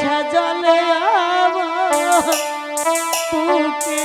সাজলে তুকে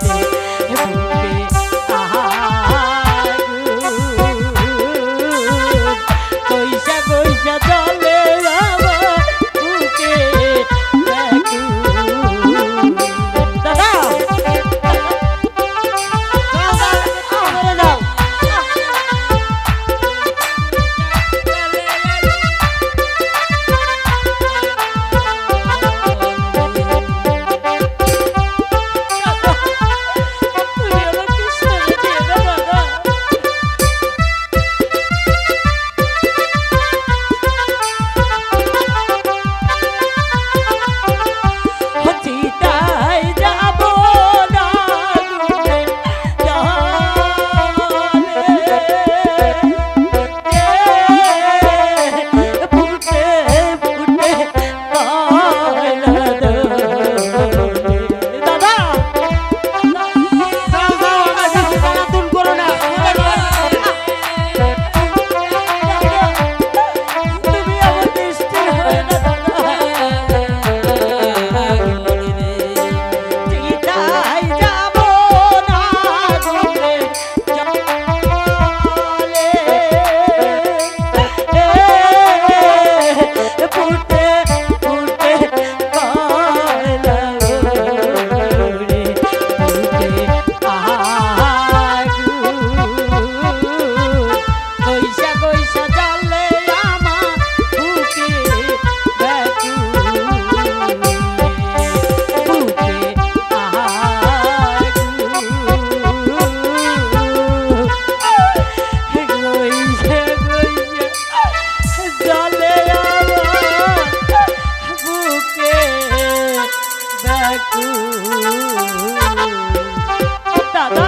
দাদা।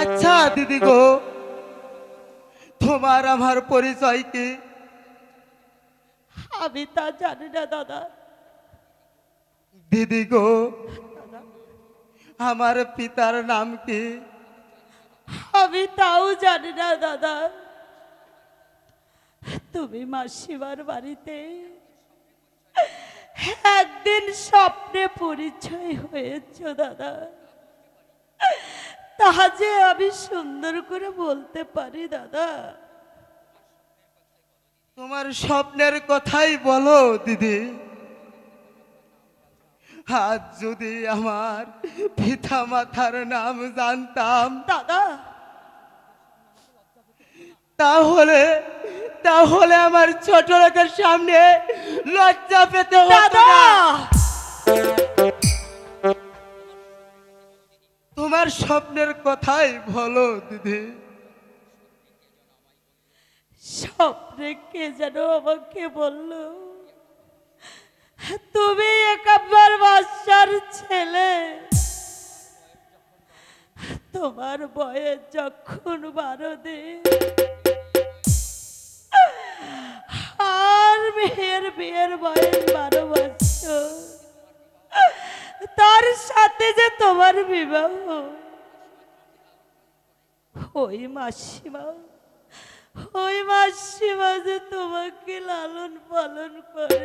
আচ্ছা দিদি গো তোমার আমার পরিচয় কি? আমি তা জানি না দাদা। দিদি গো আমার পিতার নাম কি? আমি তাও জানি না দাদা। তুমি মাসিমার বাড়িতে একদিন স্বপ্নে পরিচয় হয়েছ দাদা। তা যে আমি সুন্দর করে বলতে পারি দাদা। তোমার স্বপ্নের কথাই বলো দিদি। আজ যদি আমার পিতা মাতার নাম জানতাম দাদা। তাহলে তাহলে আমার ছোট লোকের সামনে লজ্জা পেতে হতো না। তোমার স্বপ্নের কথাই বলো দিদি। স্বপ্নে কে যেন আমাকে বলল তুমি একাব্বার বাসার ছেলে। তোমার বয়ে যখন বারো দিন মেয়ের বিয়ের বয়স বারো বছর। তার সাথে যে তোমার বিবাহ ওই মাসিমা ওই মাসিমা যে তোমাকে লালন পালন করে।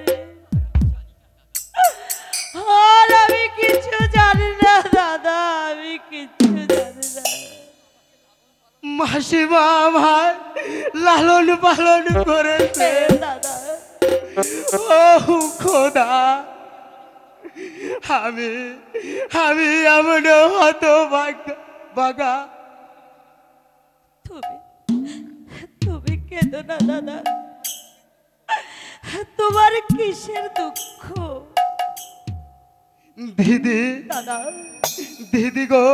আর আমি কিছু জানি না দাদা আমি কিছু জানি না। মাসিমা আমার লালন পালন করেছে। দাদা ও খোদা। আমি আমি এমন হত বাগা। তুমি তুমি কেঁদো না দাদা। তোমার কিসের দুঃখ? দিদি দাদা। দিদি গো।